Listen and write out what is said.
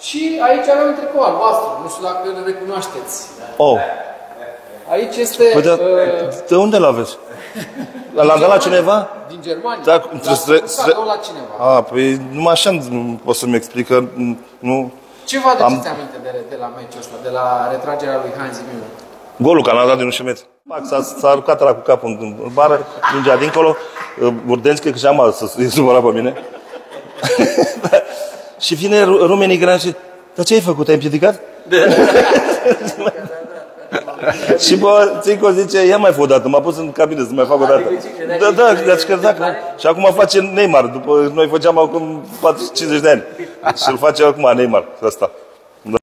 Și aici avem un tricou albastru, nu știu dacă îl recunoașteți. Oh, Aici este păi de, uh, de unde l-aveți? L-am dat la cineva? din Germania. Da, L-a trebuie să- făcut să- cadou la cineva. A, păi numai așa nu pot să-mi explic că nu... Ce vă aduceți aminte de, de la meciul ăsta, de la retragerea lui Heinz Müller? Golul Canada din Ușemet. S-a, s-a aruncat la cu capul în, în bară, mingea dincolo, Burdenski, că și-am să se supăra pe mine. și vine ru- rumenii grani și, dar ce ai făcut, ai împiedicat? și bă, Țico zice, ia mai fă o dată, m-a pus în cabină să mai fac o dată. Da, da, deci că dacă, și acum face Neymar, după noi făceam acum 50 de ani. Și îl face acum Neymar, ăsta.